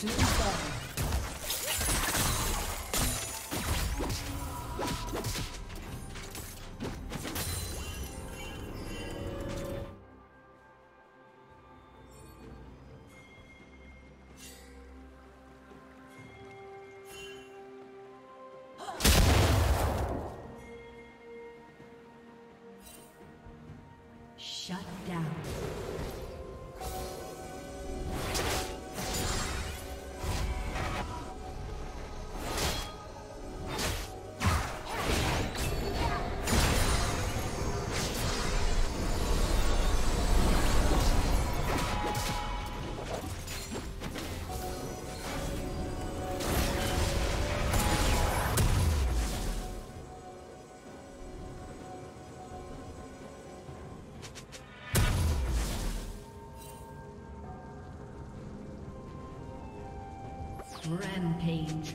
soon fall. Shut down. Rampage.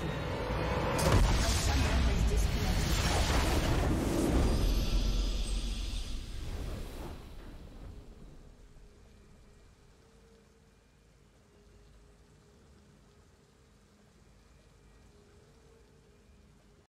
Thank you.